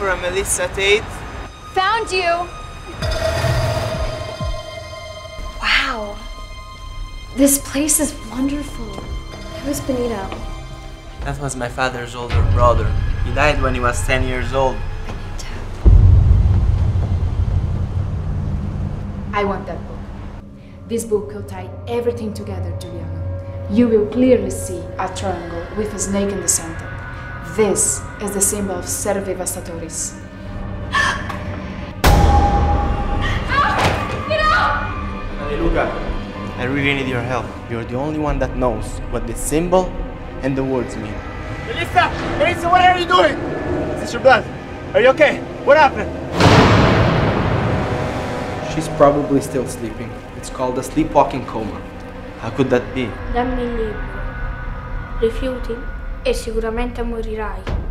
for a Melissa Tate. Found you! Wow. This place is wonderful. Who's Benito? That was my father's older brother. He died when he was 10 years old. I want that book. This book will tie everything together, Giuliano. You will clearly see a triangle with a snake in the center. This is the symbol of Ser Devastatoris. Luca, I really need your help. You're the only one that knows what the symbol and the words mean. Melissa! Melissa, what are you doing? Is this your blood? Are you okay? What happened? She's probably still sleeping. It's called a sleepwalking coma. How could that be? Dammi il libro. E sicuramente morirai.